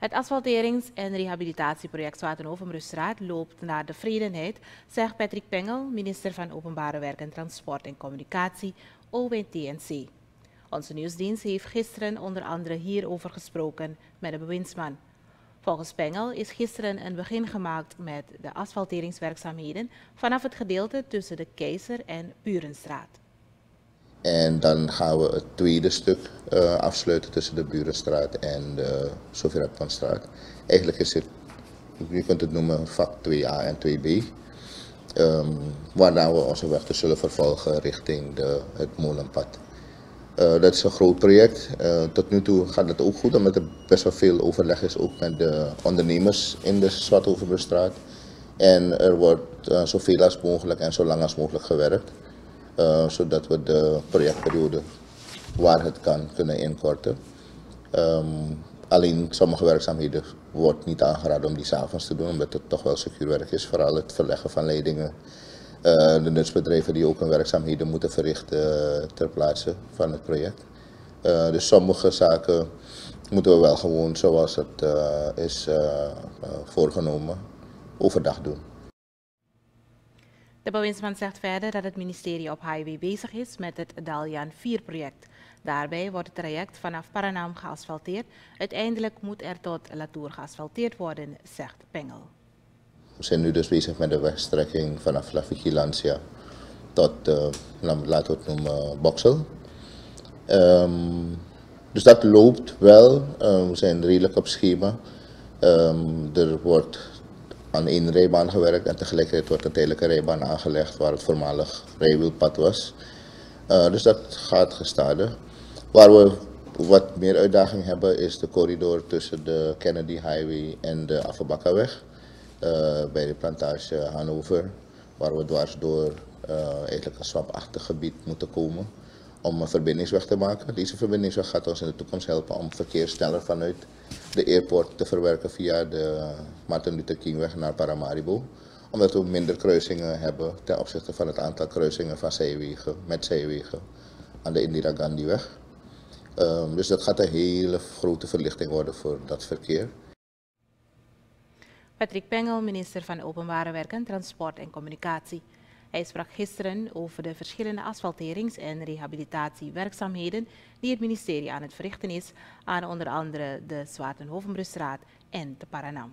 Het asfalterings- en rehabilitatieproject Zwatenhovenbrugstraat loopt naar de vredenheid, zegt Patrick Pengel, minister van Openbare Werken, Transport en Communicatie, OWTNC. Onze nieuwsdienst heeft gisteren onder andere hierover gesproken met de bewindsman. Volgens Pengel is gisteren een begin gemaakt met de asfalteringswerkzaamheden vanaf het gedeelte tussen de Keizer en Burenstraat. En dan gaan we het tweede stuk uh, afsluiten tussen de Burenstraat en de Sofieratpanstraat. Eigenlijk is het, je kunt het noemen, vak 2A en 2B. Um, ehm, waarna we onze weg dus zullen vervolgen richting de, het molenpad. Uh, dat is een groot project. Uh, tot nu toe gaat het ook goed, omdat er best wel veel overleg is ook met de ondernemers in de Zwartoverbrugstraat. En er wordt uh, zoveel als mogelijk en zo lang als mogelijk gewerkt. Uh, zodat we de projectperiode waar het kan kunnen inkorten. Um, alleen sommige werkzaamheden wordt niet aangeraden om die s'avonds te doen, omdat het toch wel secuur werk is. Vooral het verleggen van leidingen. Uh, de nutsbedrijven die ook hun werkzaamheden moeten verrichten uh, ter plaatse van het project. Uh, dus sommige zaken moeten we wel gewoon zoals het is voorgenomen overdag doen. De bewindsman zegt verder dat het ministerie op Highway bezig is met het Daljan 4-project. Daarbij wordt het traject vanaf Paranam geasfalteerd. Uiteindelijk moet er tot Latour geasfalteerd worden, zegt Pengel. We zijn nu dus bezig met de wegstrekking vanaf La Vigilancia tot, uh, laten we het noemen, Boksel. Um, dus dat loopt wel. Uh, we zijn redelijk op schema. Um, er wordt aan één rijbaan gewerkt en tegelijkertijd wordt een tijdelijke rijbaan aangelegd waar het voormalig rijwielpad was. Uh, dus dat gaat gestadig. Waar we wat meer uitdaging hebben is de corridor tussen de Kennedy Highway en de Afabakaweg. Uh, bij de plantage Hannover, waar we dwars door uh, eigenlijk een swampachtig gebied moeten komen om een verbindingsweg te maken. Deze verbindingsweg gaat ons in de toekomst helpen om verkeer sneller vanuit de airport te verwerken via de Martin Luther Kingweg naar Paramaribo. Omdat we minder kruisingen hebben ten opzichte van het aantal kruisingen van zijwegen, met zijwegen aan de Indira Gandhiweg. Um, dus dat gaat een hele grote verlichting worden voor dat verkeer. Patrick Pengel, minister van Openbare Werken, Transport en Communicatie. Hij sprak gisteren over de verschillende asfalterings- en rehabilitatiewerkzaamheden die het ministerie aan het verrichten is aan onder andere de Zwaartenhovenbrugstraat en de Paranam.